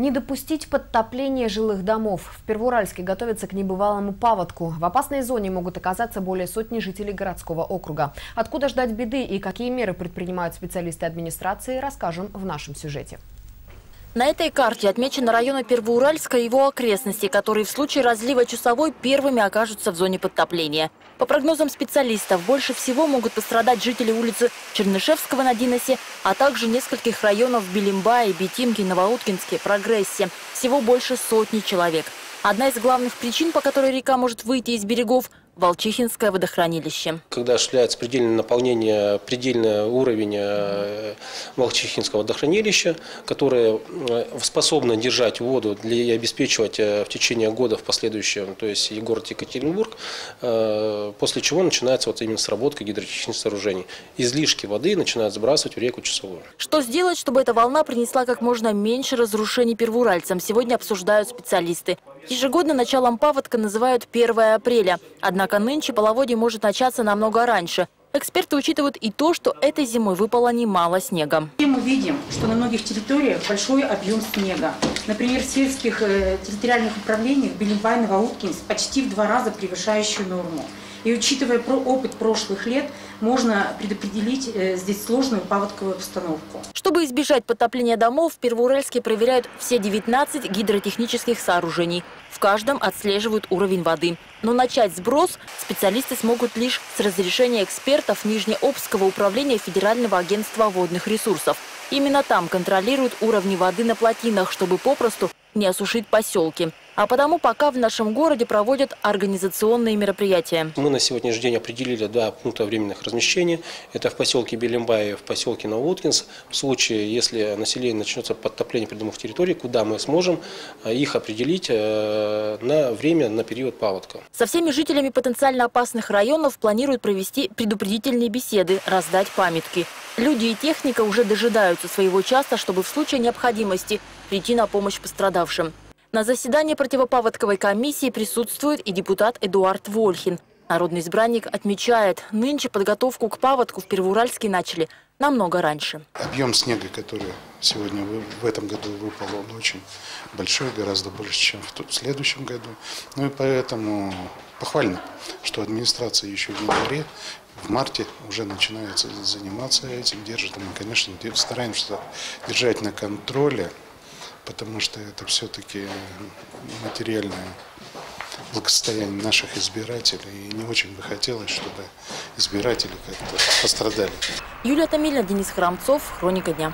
Не допустить подтопления жилых домов. В Первоуральске готовятся к небывалому паводку. В опасной зоне могут оказаться более сотни жителей городского округа. Откуда ждать беды и какие меры предпринимают специалисты администрации, расскажем в нашем сюжете. На этой карте отмечены районы Первоуральска и его окрестности, которые в случае разлива часовой первыми окажутся в зоне подтопления. По прогнозам специалистов, больше всего могут пострадать жители улицы Чернышевского на Диносе, а также нескольких районов Белимбае, Бетимки, Новоуткинске, Прогрессе. Всего больше сотни человек. Одна из главных причин, по которой река может выйти из берегов – Волчихинское водохранилище. Когда осуществляется предельное наполнение, предельный уровень э, Волчихинского водохранилища, которое э, способно держать воду для, и обеспечивать э, в течение года в последующем, то есть и город Екатеринбург, после чего начинается вот именно сработка гидротехнических сооружений. Излишки воды начинают сбрасывать в реку Часовую. Что сделать, чтобы эта волна принесла как можно меньше разрушений первуральцам, сегодня обсуждают специалисты. Ежегодно началом паводка называют 1 апреля. Однако нынче половодье может начаться намного раньше. Эксперты учитывают и то, что этой зимой выпало немало снега. И мы видим, что на многих территориях большой объем снега. Например, в сельских э, территориальных управлениях Белимбай, Новоуткинск почти в два раза превышающую норму. И учитывая про опыт прошлых лет, можно предопределить э, здесь сложную паводковую обстановку. Чтобы избежать подтопления домов, в Первоуральске проверяют все 19 гидротехнических сооружений. В каждом отслеживают уровень воды. Но начать сброс специалисты смогут лишь с разрешения экспертов Нижнеобского управления Федерального агентства водных ресурсов. Именно там контролируют уровни воды на плотинах, чтобы попросту не осушить поселки. А потому пока в нашем городе проводят организационные мероприятия. Мы на сегодняшний день определили два пункта временных размещений. Это в поселке Белимбай и в поселке Новоуткинс. В случае, если население начнется подтопление придомовых территорий, куда мы сможем э, их определить э, на время, на период паводка. Со всеми жителями потенциально опасных районов планируют провести предупредительные беседы, раздать памятки. Люди и техника уже дожидаются своего часа, чтобы в случае необходимости прийти на помощь пострадавшим. На заседании противопаводковой комиссии присутствует и депутат Эдуард Вольхин. Народный избранник отмечает, нынче подготовку к паводку в Первоуральске начали намного раньше. Объем снега, который сегодня в этом году выпал, он очень большой, гораздо больше, чем в следующем году. Ну и поэтому похвально, что администрация еще в январе, в марте уже начинает заниматься этим, держит. Мы, конечно, стараемся держать на контроле потому что это все-таки материальное благосостояние наших избирателей. И не очень бы хотелось, чтобы избиратели как-то пострадали. Юлия Томилина, Денис Храмцов. Хроника дня.